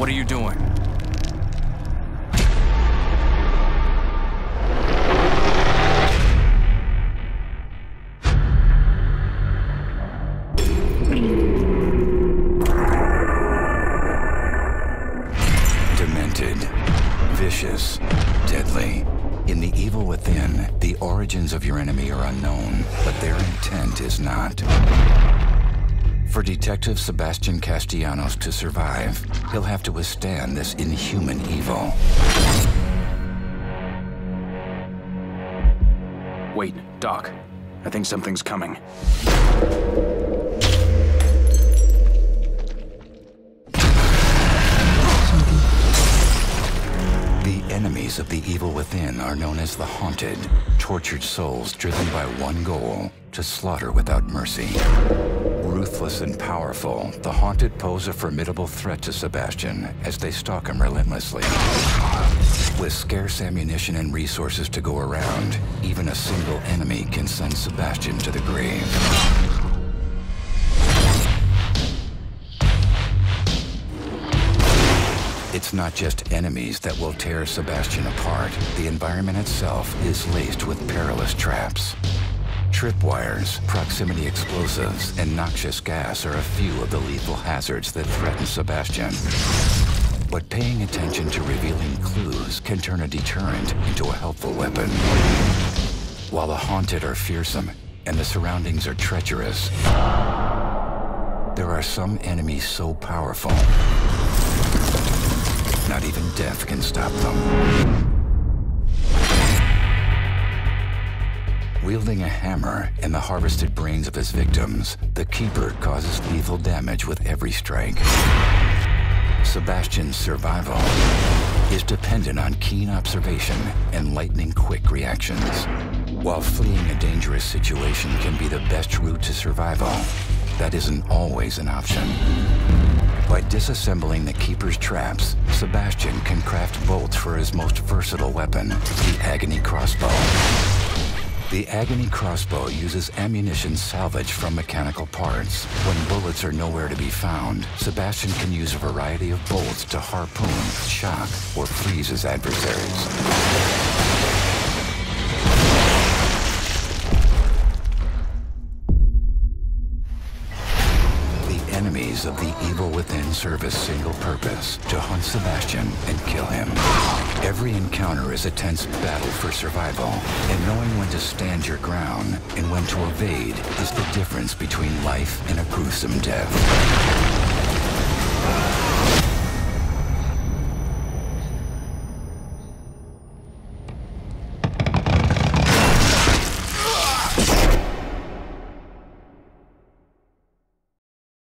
What are you doing? Demented, vicious, deadly. In the evil within, the origins of your enemy are unknown, but their intent is not. For Detective Sebastian Castellanos to survive, he'll have to withstand this inhuman evil. Wait, Doc. I think something's coming. The enemies of the evil within are known as the Haunted, tortured souls driven by one goal to slaughter without mercy. Ruthless and powerful, the Haunted pose a formidable threat to Sebastian as they stalk him relentlessly. With scarce ammunition and resources to go around, even a single enemy can send Sebastian to the grave. It's not just enemies that will tear Sebastian apart. The environment itself is laced with perilous traps. Tripwires, proximity explosives, and noxious gas are a few of the lethal hazards that threaten Sebastian. But paying attention to revealing clues can turn a deterrent into a helpful weapon. While the haunted are fearsome and the surroundings are treacherous, there are some enemies so powerful, not even death can stop them. Wielding a hammer and the harvested brains of his victims, the Keeper causes lethal damage with every strike. Sebastian's survival is dependent on keen observation and lightning-quick reactions. While fleeing a dangerous situation can be the best route to survival, that isn't always an option. By disassembling the Keeper's traps, Sebastian can craft bolts for his most versatile weapon, the Agony Crossbow. The Agony Crossbow uses ammunition salvaged from mechanical parts. When bullets are nowhere to be found, Sebastian can use a variety of bolts to harpoon, shock, or freeze his adversaries. The enemies of the evil within serve a single purpose, to hunt Sebastian and kill. Every encounter is a tense battle for survival, and knowing when to stand your ground and when to evade is the difference between life and a gruesome death.